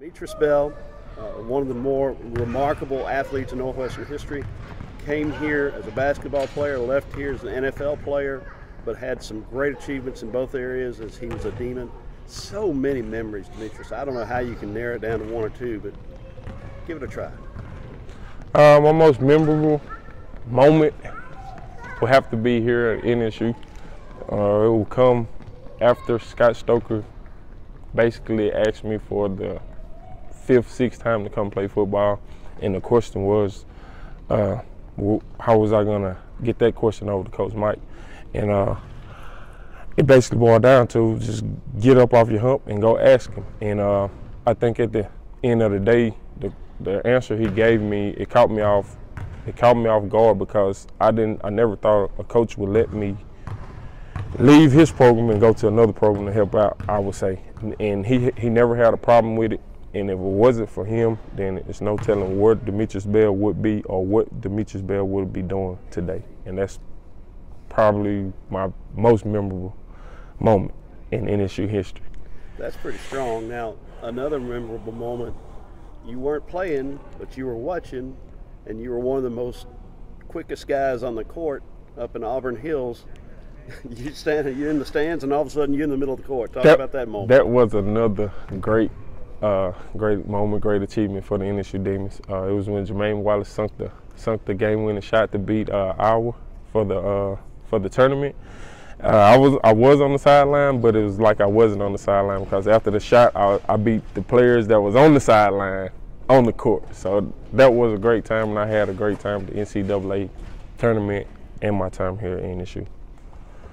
Demetress Bell, uh, one of the more remarkable athletes in Northwestern history, came here as a basketball player, left here as an NFL player, but had some great achievements in both areas as he was a demon. So many memories, Demetress. I don't know how you can narrow it down to one or two, but give it a try. Uh, my most memorable moment will have to be here at NSU. Uh, it will come after Scott Stoker basically asked me for the fifth, sixth time to come play football, and the question was, uh, how was I gonna get that question over to Coach Mike? And uh, it basically boiled down to just get up off your hump and go ask him. And uh, I think at the end of the day, the, the answer he gave me, it caught me off, it caught me off guard because I didn't, I never thought a coach would let me leave his program and go to another program to help out. I would say, and he he never had a problem with it. And if it wasn't for him, then it's no telling where Demetress Bell would be or what Demetress Bell would be doing today. And that's probably my most memorable moment in NSU history. That's pretty strong. Now, another memorable moment, you weren't playing, but you were watching, and you were one of the most quickest guys on the court up in Auburn Hills. you stand, you're in the stands, and all of a sudden you're in the middle of the court. Talk that, about that moment. That was another great, uh, great moment, great achievement for the NSU Demons. Uh, it was when Jermaine Wallace sunk the sunk the game-winning shot to beat uh, Iowa for the uh, for the tournament. Uh, I was I was on the sideline, but it was like I wasn't on the sideline because after the shot, I, I, beat the players that was on the sideline on the court. So that was a great time, and I had a great time at the NCAA tournament and my time here at NSU.